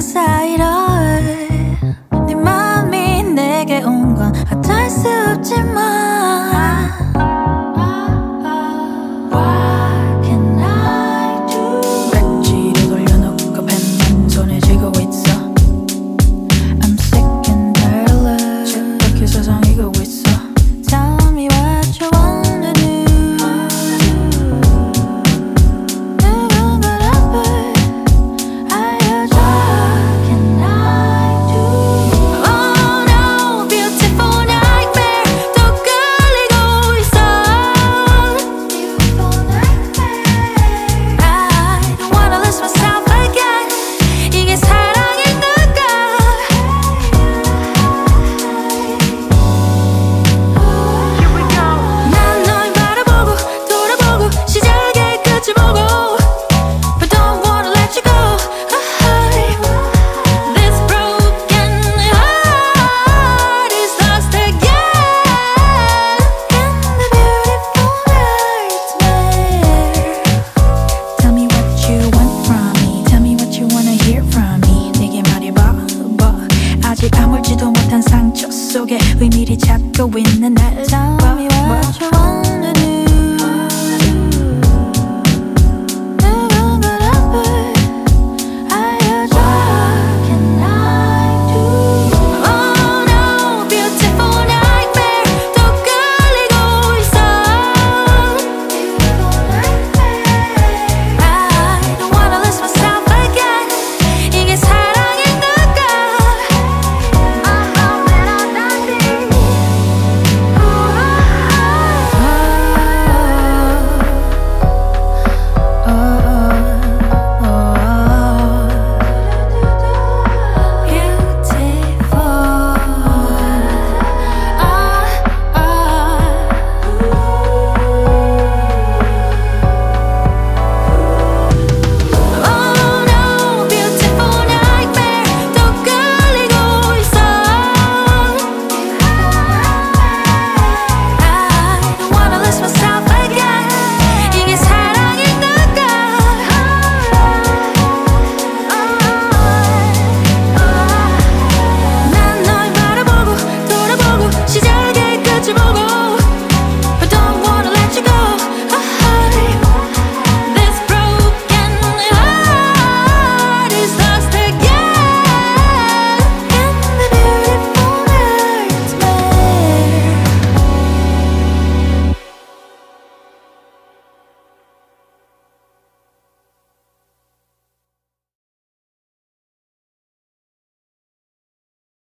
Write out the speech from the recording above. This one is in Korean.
그 사이로 네 마음이 내게 온 건 아직 아물지도 못한 상처 속에 의미를 찾고 있는 날